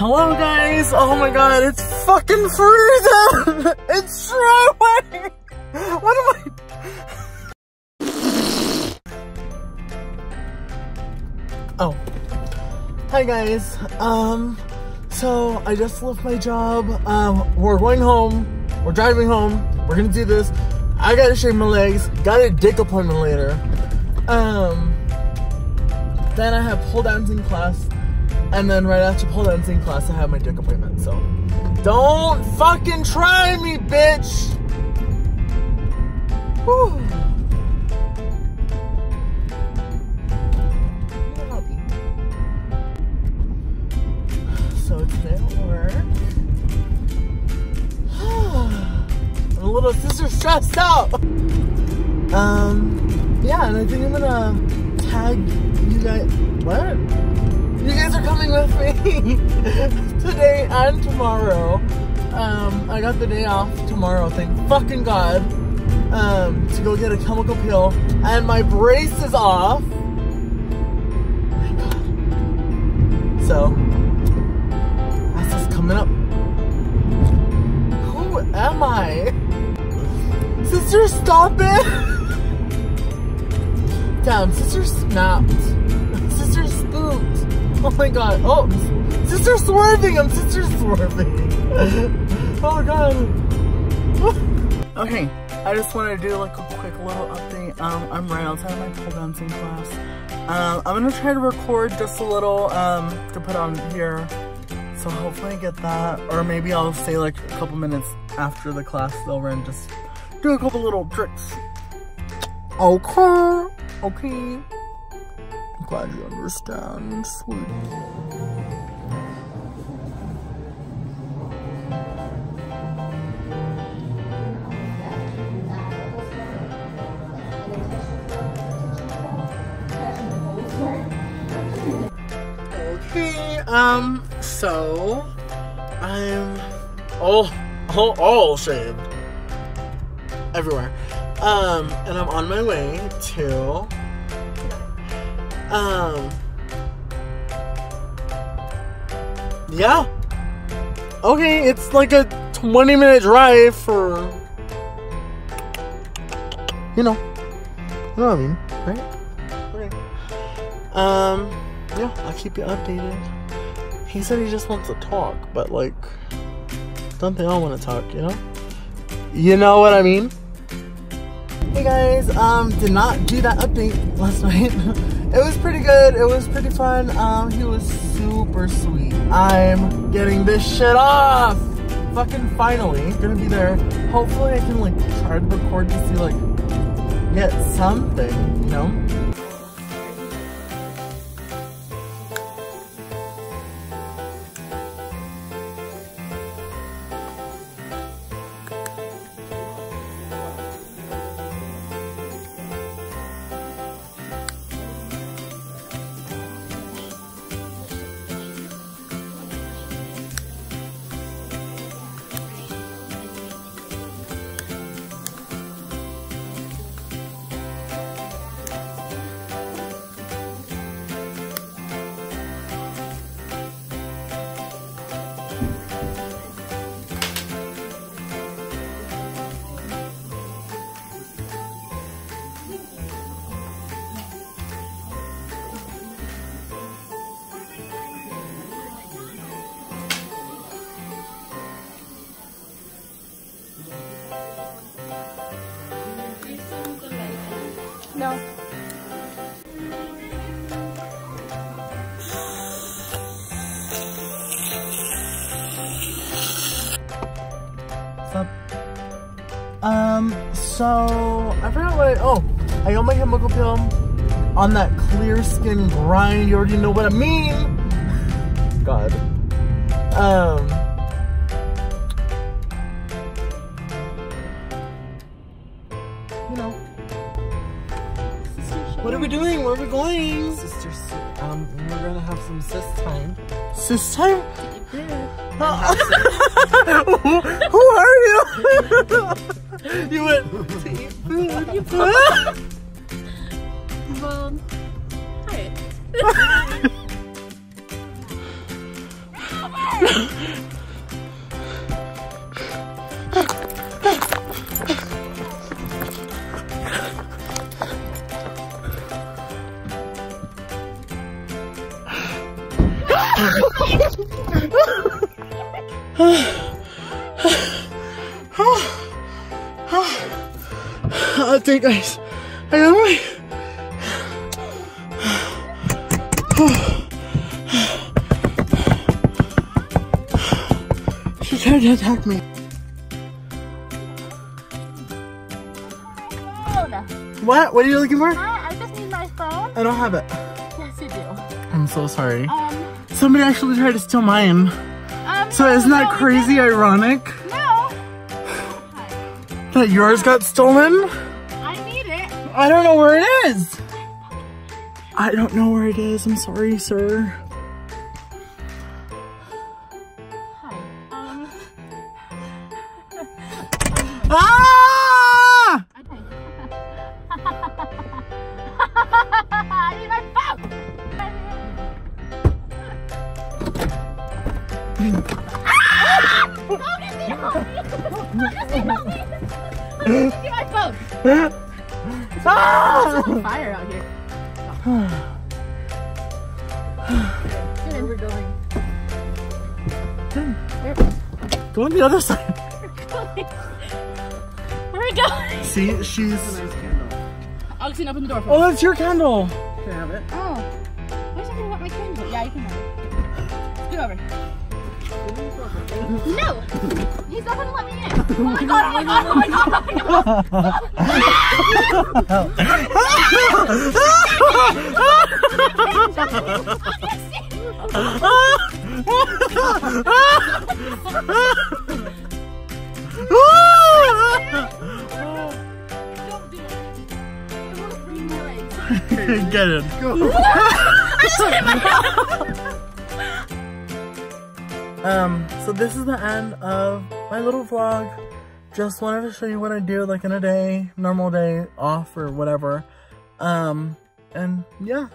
Hello guys! Oh my god, it's fucking freezing! it's snowing! What am I? Oh. Hi guys. Um, so I just left my job. Um, we're going home. We're driving home. We're gonna do this. I gotta shave my legs. Got a dick appointment later. Um, then I have pole dancing class. And then right after pole dancing class, I have my dick appointment. So don't fucking try me, bitch. Whew. So today at work, I'm a little sister stressed out. Um, yeah, and I think I'm gonna tag you guys. What? You guys are coming with me today and tomorrow. Um, I got the day off tomorrow, thank fucking God. Um, to go get a chemical peel, and my brace is off. God. So, that's what's coming up. Who am I? Sister, stop it! Damn, sister snapped. Sister spooked. Oh my god. Oh, sister swerving. I'm sister swerving. oh god. okay, I just wanted to do like a quick little update. Um, I'm right outside my pole dancing class. Um, I'm gonna try to record just a little um, to put on here. So hopefully I get that. Or maybe I'll stay like a couple minutes after the class over and just do a couple little tricks. Okay. Okay. Glad you understand, sweetie. Okay, um, so I'm all all all shaved everywhere. Um, and I'm on my way to um Yeah. Okay, it's like a 20 minute drive for you know. You know what I mean, right? Okay. Um yeah, I'll keep you updated. He said he just wants to talk, but like don't they all want to talk, you know? You know what I mean? Hey guys, um, did not do that update last night. It was pretty good. It was pretty fun. Um, he was super sweet. I'm getting this shit off. Fucking finally, gonna be there. Hopefully, I can like try to record to see like get something, you know. Um, so I forgot what I, oh, I got my chemical peel on that clear skin grind. You already know what I mean. God. Um. You know. What are we doing? Where are we going? Sister, um, we're gonna have some sis time. Sis time? who, who are you? you went to eat food. Well, hi. Guys. I got my. She tried to attack me. What? What are you looking for? Hi, I just need my phone. I don't have it. Yes, you do. I'm so sorry. Um, Somebody actually tried to steal mine. um. So isn't that no, crazy ironic no. That yours got stolen? I need it. I don't know where it is. I don't know where it is. I'm sorry, sir. Hi. Um. Ah! I need my phone. Get my phone. Ah! Fire out here. Get in. We're going. Go on the other side. Where are we going? See, she's. Augustine, open the door for Oh, me. that's your candle. Can I have it? Oh. Where's I want my candle? Yeah, you can have it. Scoot over. No! He's not gonna let me in. Oh my god, oh my god, oh my god, oh my god! Don't do it. I wanna free my legs. Um, so this is the end of my little vlog. Just wanted to show you what I do like in a day, normal day, off or whatever. Um, and yeah,